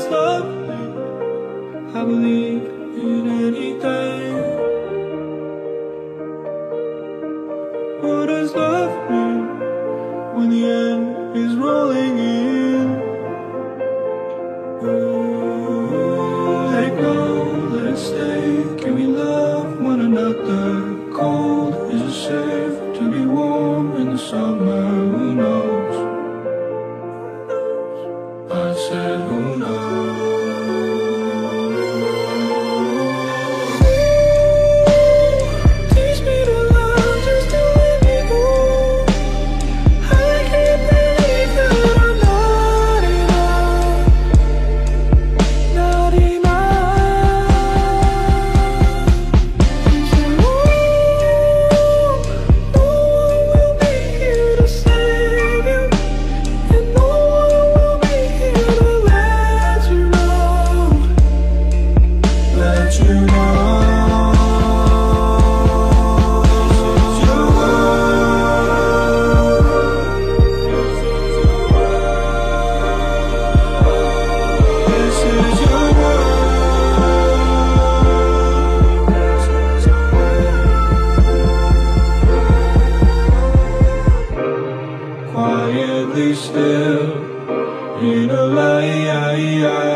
that's lovely I believe in anything. What does love mean When the end is rolling in? Ooh, Let it go, let it stay. Can we love one another? Cold is it safe to be warm in the summer. Who knows? I said, who knows? in a lie.